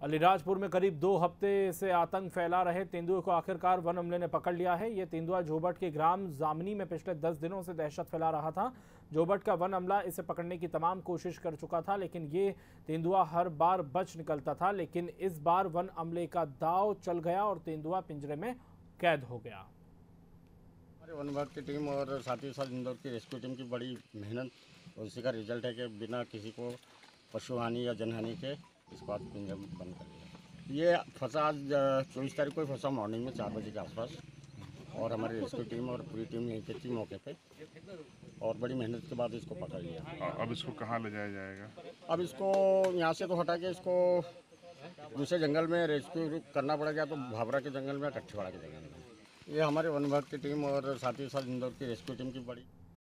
अलीराजपुर में करीब दो हफ़्ते से आतंक फैला रहे तेंदुए को आखिरकार वन अमले ने पकड़ लिया है। ये तेंदुआ जोबट के ग्राम जामनी में पिछले 10 दिनों से दहशत फैला रहा था। जोबट का वन अमला इसे पकड़ने की तमाम कोशिश कर चुका था, लेकिन ये तेंदुआ हर बार बच निकलता था, लेकिन इस बार वन अमले का दाव चल गया और तेंदुआ पिंजरे में कैद हो गया। हमारे वन विभाग की टीम और साथ ही साथ इंदौर की रेस्क्यू टीम की बड़ी मेहनत और इसी का रिज़ल्ट है कि बिना किसी को पशु हानि या जनहानि के इसको आज पिंजरे में बंद कर दिया। ये फंसा आज चौबीस तारीख को ही फंसा मॉर्निंग में चार बजे के आसपास। और हमारी रेस्क्यू टीम और पूरी टीम यहीं पे थी मौके पे। और बड़ी मेहनत के बाद इसको पकड़ लिया। अब इसको कहाँ ले जाया जाएगा? अब इसको यहाँ से तो हटा के इसको दूसरे जंगल में रेस्क्यू करना पड़ेगा तो भाभरा के जंगल में कट्ठीवाड़ा के जंगल में। ये हमारे वन विभाग की टीम और साथ ही साथ इंदौर की रेस्क्यू टीम की बड़ी